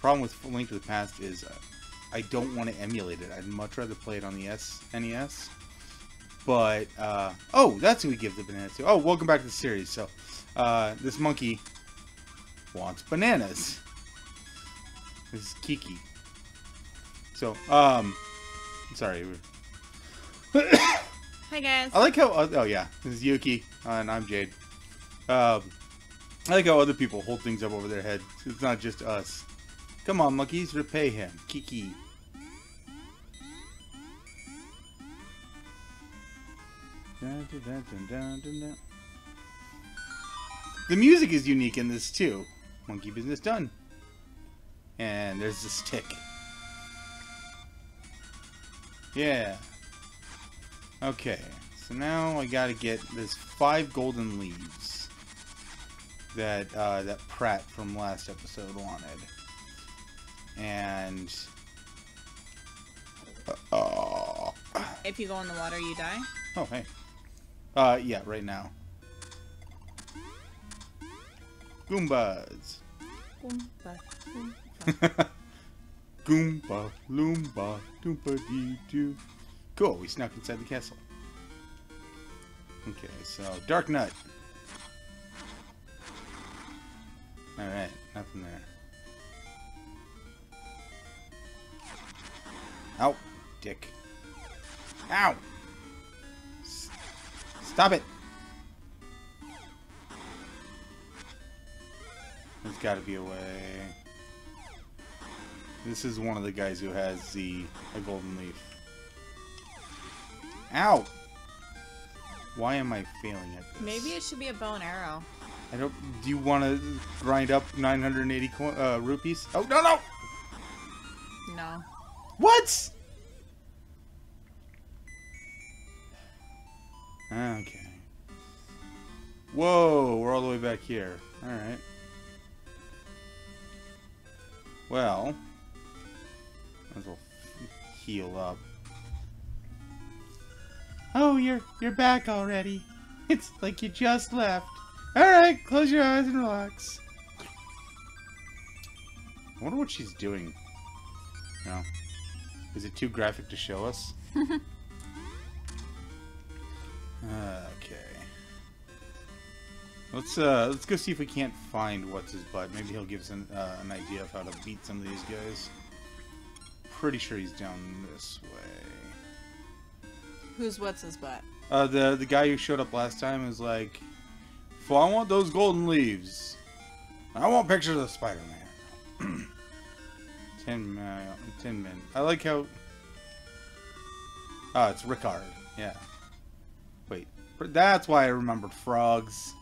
problem with Link to the Past is uh, I don't want to emulate it. I'd much rather play it on the SNES. But, uh, oh, that's who we give the banana to. Oh, welcome back to the series. So, uh, this monkey wants bananas. This is Kiki. So, um, sorry. Hi guys. I like how, oh yeah, this is Yuki, and I'm Jade. Um, I like how other people hold things up over their heads. It's not just us. Come on, monkeys, repay him. Kiki. The music is unique in this too. Monkey business done. And there's the stick. Yeah. Okay, so now I gotta get this five golden leaves that uh, that Pratt from last episode wanted, and uh, oh, If you go in the water, you die. oh hey, uh yeah, right now. Goombas. Oompa, oompa. Goomba, loomba, doompa dee doo. Cool, we snuck inside the castle. Okay, so Dark Nut. Alright, nothing there. Ow, dick. Ow! S- Stop it! There's gotta be a way. This is one of the guys who has the a golden leaf. Ow! Why am I failing at this? Maybe it should be a bow and arrow. I don't. Do you want to grind up 980 co- uh, rupees? Oh no no! No. What? Okay. Whoa, we're all the way back here. All right. Well, might as well heal up. Oh, you're you're back already. It's like you just left. All right, close your eyes and relax. I wonder what she's doing. No. Is it too graphic to show us? okay. Let's uh let's go see if we can't find what's his butt. Maybe he'll give us an, uh, an idea of how to beat some of these guys. Pretty sure he's down this way. Who's what's his butt? Uh, the the guy who showed up last time is like, "Well, I want those golden leaves. I want pictures of Spider-Man." Tin Man. Tin Man. I like how. Oh, it's Rickard. Yeah. Wait, that's why I remembered frogs.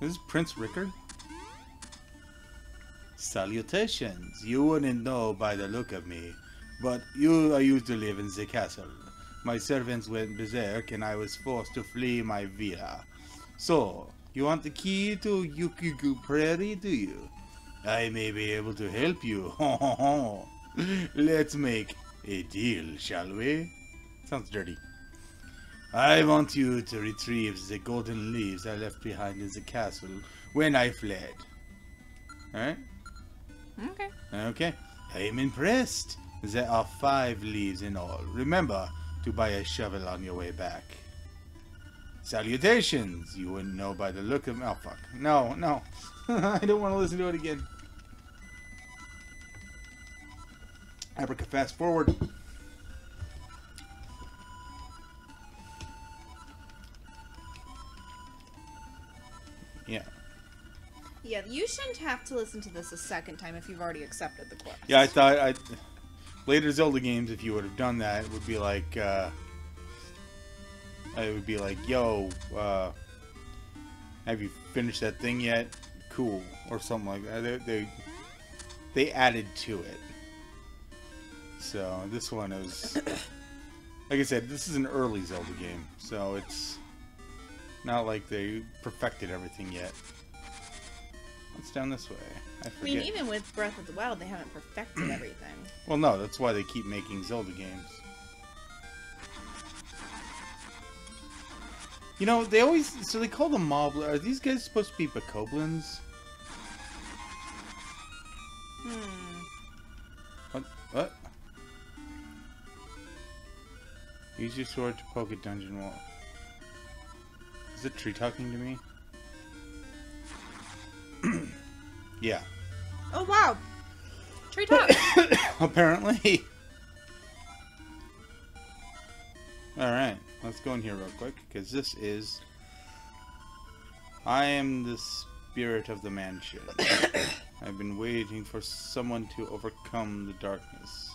This is Prince Rickard. Salutations. You wouldn't know by the look of me, but you I used to live in the castle. My servants went berserk and I was forced to flee my villa. So, you want the key to Ukuku Prairie, do you? I may be able to help you. Let's make a deal, shall we? Sounds dirty. I want you to retrieve the golden leaves I left behind in the castle when I fled. Alright? Okay. Okay. I'm impressed. There are five leaves in all. Remember to buy a shovel on your way back. Salutations! You wouldn't know by the look of... Oh, fuck. No, no. I don't want to listen to it again. Abraca, fast forward. Yeah. Yeah, you shouldn't have to listen to this a second time if you've already accepted the quest. Yeah, I thought I later Zelda games, if you would have done that, it would be like uh, it would be like, "Yo, uh, have you finished that thing yet?" Cool, or something like that. They they, they added to it. So this one is, like I said, this is an early Zelda game, so it's not like they perfected everything yet. What's down this way? I I mean, even with Breath of the Wild, they haven't perfected everything. Well, no, that's why they keep making Zelda games. You know, they always so they call them mob. Are these guys supposed to be bokoblins? Hmm. What? What? Use your sword to poke a dungeon wall. Is the tree talking to me? yeah. Oh wow. Treetop. Apparently. Alright, let's go in here real quick, because this is... I am the spirit of the mansion. I've been waiting for someone to overcome the darkness.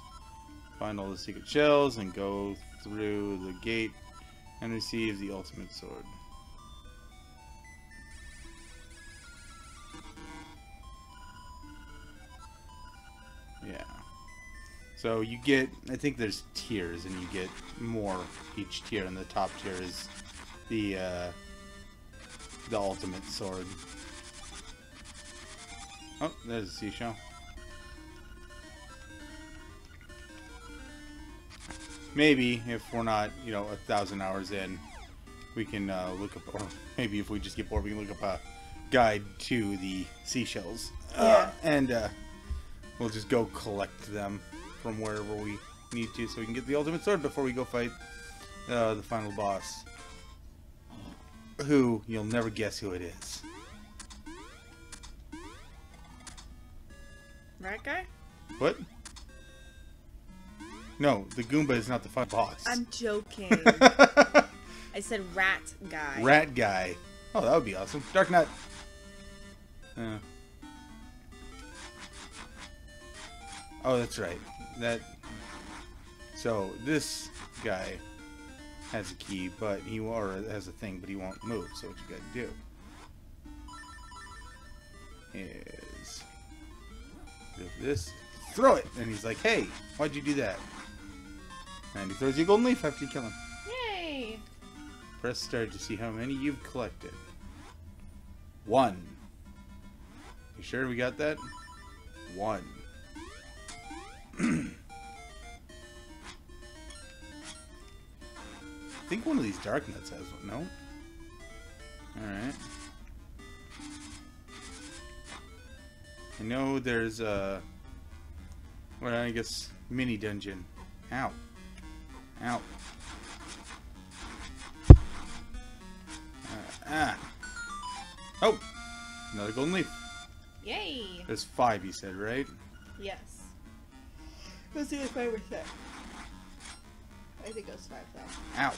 Find all the secret shells and go through the gate and receive the ultimate sword. So you get, I think there's tiers, and you get more each tier, and the top tier is the uh, the ultimate sword. Oh, there's a seashell. Maybe if we're not, you know, a thousand hours in, we can uh, look up, or maybe if we just get bored, we can look up a guide to the seashells, uh, and uh, we'll just go collect them from wherever we need to, so we can get the ultimate sword before we go fight uh, the final boss. Who you'll never guess who it is. Right guy? What? No, the Goomba is not the final boss. I'm joking. I said rat guy. Rat guy. Oh, that would be awesome. Dark Knight. Uh. Oh, that's right. That. So this guy has a key, but he or has a thing, but he won't move. So what you gotta do is do this, throw it, and he's like, "Hey, why'd you do that?" And he throws you a golden leaf after you kill him. Yay! Press start to see how many you've collected. One. You sure we got that? One. Think one of these dark nuts has one, no? Alright. I know there's a... Well, I guess mini dungeon. Ow. Ow. Uh, ah. Oh! Another golden leaf. Yay! There's five, you said, right? Yes. Let's see if I were set. I think it was five though. Ow.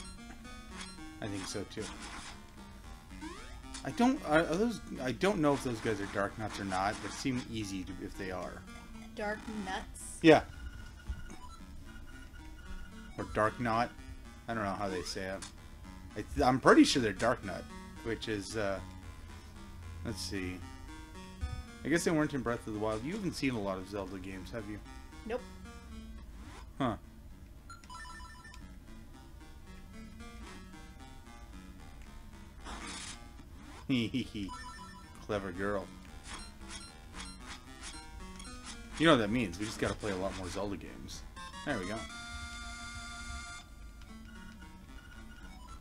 I think so too. I don't. Are, are those? I don't know if those guys are dark nuts or not. They seem easy to, if they are. Dark nuts. Yeah. Or dark knot. I don't know how they say it. I th- I'm pretty sure they're dark nut, which is. uh Let's see. I guess they weren't in Breath of the Wild. You haven't seen a lot of Zelda games, have you? Nope. Huh. Clever girl. You know what that means. We just gotta play a lot more Zelda games. There we go.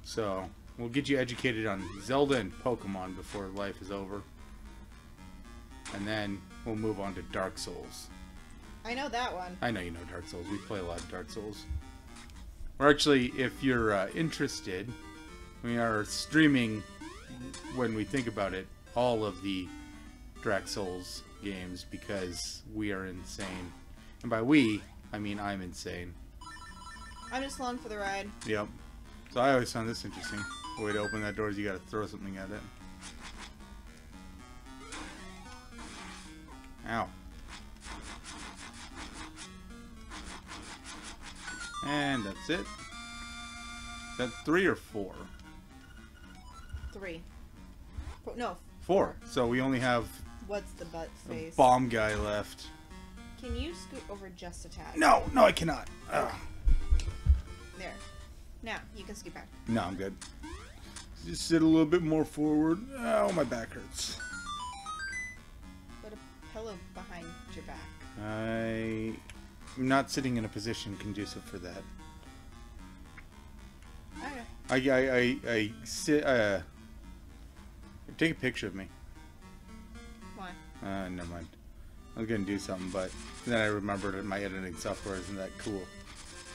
So, we'll get you educated on Zelda and Pokemon before life is over. And then we'll move on to Dark Souls. I know that one. I know you know Dark Souls. We play a lot of Dark Souls. Or actually, if you're uh, interested, we are streaming, when we think about it, all of the Dark Souls games because we are insane. And by we, I mean I'm insane. I'm just along for the ride. Yep. So I always found this interesting. The way to open that door is you gotta throw something at it. Ow. And that's it. Is that three or four? Three. Four- No. Four. So we only have What's the butt face? bomb guy left. Can you scoot over just a tad? No, no, I cannot. Ugh. There. Now you can scoot back. No, I'm good. Just sit a little bit more forward. Oh, my back hurts. Put a pillow behind your back. I am not sitting in a position conducive for that. Okay. I I I, I sit. Uh, take a picture of me. Why? Uh, never mind. I was gonna do something, but then I remembered my editing software isn't that cool.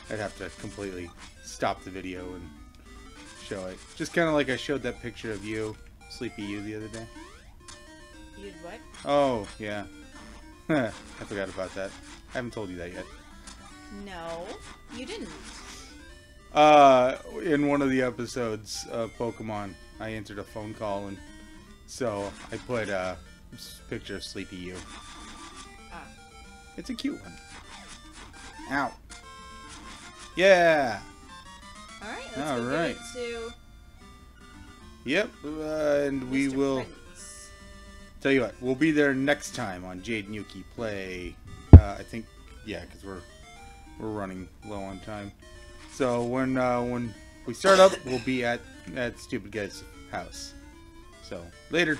I'd have to completely stop the video and show it. Just kind of like I showed that picture of you, Sleepy You, the other day. You did what? Oh, yeah. I forgot about that. I haven't told you that yet. No, you didn't. Uh, in one of the episodes of Pokemon, I answered a phone call, and so I put a picture of Sleepy You. Ah. It's a cute one. Ow. Yeah. All right. Let's All go give it to Yep. Uh, and we will Prince. tell you what. We'll be there next time on Jade and Yuki play. Uh, I think, yeah, because we're we're running low on time. So when uh, when we start up, we'll be at at Stupid Guy's house. So later.